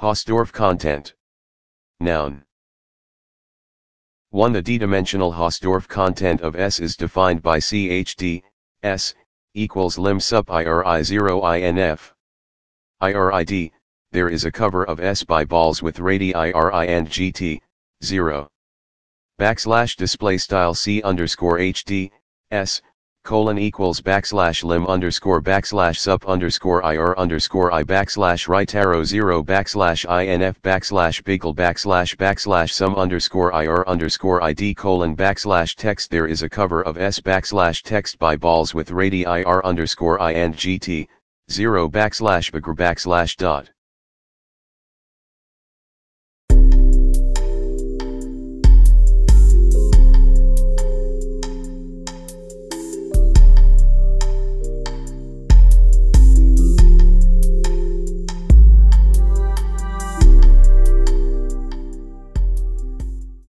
Hausdorff content. Noun. 1. The d-dimensional Hausdorff content of S is defined by CHD, S, equals lim sup IRI 0 INF. IRID, there is a cover of S by balls with radii RI and GT, 0. Backslash display style C underscore HD, S, colon equals backslash lim underscore backslash sup underscore ir underscore i backslash right arrow zero backslash inf backslash biggle backslash backslash sum underscore ir underscore id colon backslash text there is a cover of s backslash text by balls with radii r underscore i and gt, zero backslash bagr backslash dot.